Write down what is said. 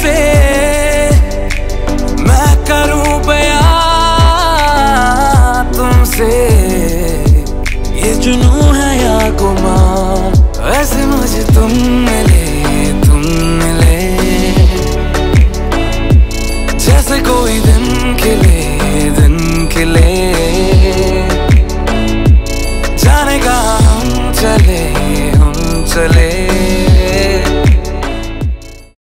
से मैं करूँ बया तुमसे। ये जुनू है या गुमा वैसे मुझे तुम मिले तुम मिले। जैसे कोई दिन खिले दिन खिले। जाने का हम चले हम चले।